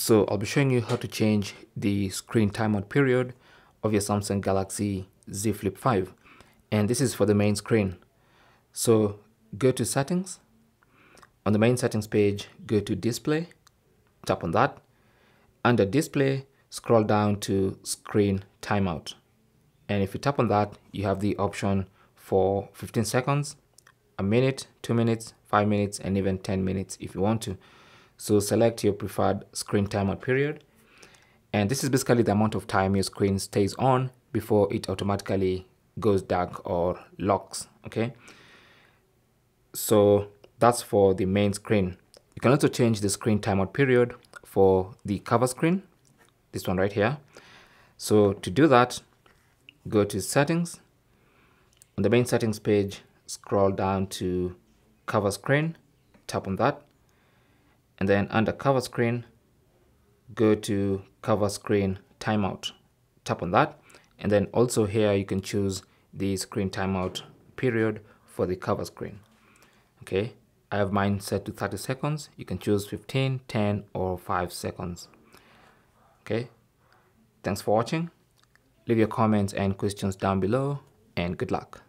So I'll be showing you how to change the screen timeout period of your Samsung Galaxy Z Flip 5 and this is for the main screen. So go to settings. On the main settings page, go to display, tap on that. Under display, scroll down to screen timeout. And if you tap on that, you have the option for 15 seconds, a minute, two minutes, five minutes, and even 10 minutes if you want to. So select your preferred screen timeout period. And this is basically the amount of time your screen stays on before it automatically goes dark or locks, okay? So that's for the main screen. You can also change the screen timeout period for the cover screen, this one right here. So to do that, go to settings. On the main settings page, scroll down to cover screen, tap on that. And then under cover screen, go to cover screen timeout, tap on that. And then also here you can choose the screen timeout period for the cover screen. Okay, I have mine set to 30 seconds. You can choose 15, 10 or 5 seconds. Okay, thanks for watching. Leave your comments and questions down below and good luck.